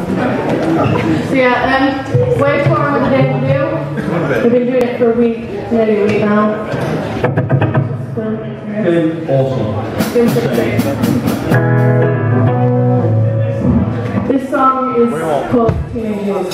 So yeah, um, way for on the day to do. We've been doing it for a week, nearly a week now. Been awesome. Doing six. This song is called Teenagers.